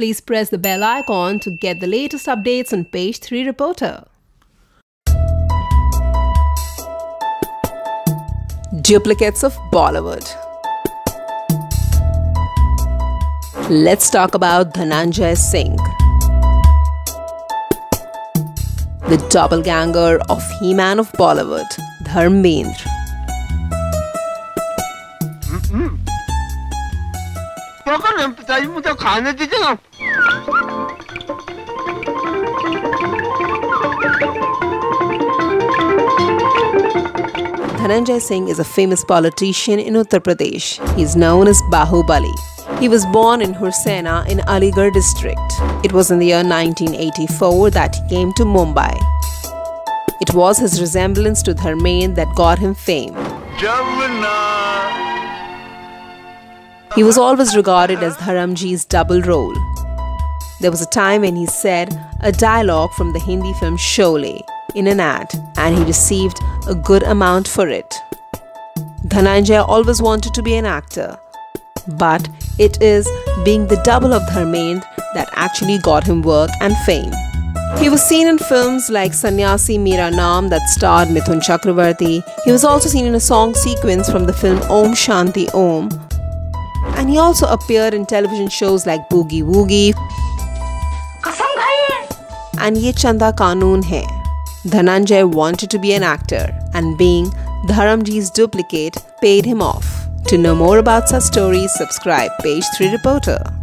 please press the bell icon to get the latest updates on Page 3 Reporter. Duplicates of Bollywood. Let's talk about Dhananjay Singh. The doppelganger of He-Man of Bollywood, Dharmendra. 그거는 잘못해 Dhananjay Singh is a famous politician in Uttar Pradesh. He is known as Bahubali. He was born in Hursena in Aligarh district. It was in the year 1984 that he came to Mumbai. It was his resemblance to Dharmendra that got him fame. Jamna. He was always regarded as Dharamji's double role. There was a time when he said a dialogue from the Hindi film Sholay in an ad and he received a good amount for it. Dhananjay always wanted to be an actor, but it is being the double of Dharmendra that actually got him work and fame. He was seen in films like Sanyasi Mera Naam that starred Mithun Chakravarti. He was also seen in a song sequence from the film Om Shanti Om. And he also appeared in television shows like Boogie Woogie and Ye Chanda Kanoon Hai. Dhananjay wanted to be an actor, and being Dharamji's duplicate paid him off. To know more about such stories, subscribe Page 3 Reporter.